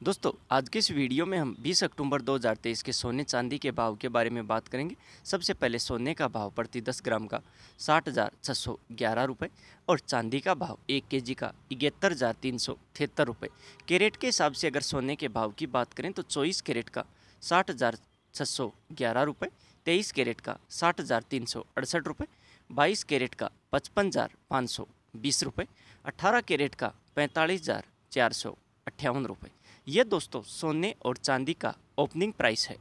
दोस्तों, आज के इस वीडियो में हम 20 अक्टूबर 2023 के सोने चांदी के भाव के बारे में बात करेंगे। सबसे पहले सोने का भाव प्रति 10 ग्राम का साठ हज़ार छः सौ ग्यारह रुपये और चांदी का भाव एक केजी का इकहत्तर हज़ार तीन सौ तिहत्तर रुपये कैरेट के हिसाब से अगर सोने के भाव की बात करें तो चौबीस कैरेट का साठ हज़ार छः सौ ग्यारह रुपये तेईस कैरेट का साठ हज़ार तीन सौ अड़सठ रुपये बाईस कैरेट का पचपन हज़ार पाँच सौ बीस रुपये अट्ठारह कैरेट का पैंतालीस हज़ार चार सौ अट्ठावन रुपये ये दोस्तों सोने और चांदी का ओपनिंग प्राइस है।